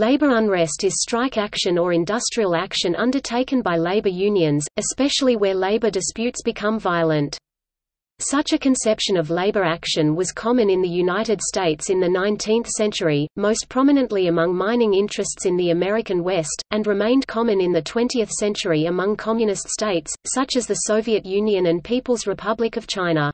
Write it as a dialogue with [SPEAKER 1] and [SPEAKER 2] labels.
[SPEAKER 1] Labor unrest is strike action or industrial action undertaken by labor unions, especially where labor disputes become violent. Such a conception of labor action was common in the United States in the 19th century, most prominently among mining interests in the American West, and remained common in the 20th century among communist states, such as the Soviet Union and People's Republic of China.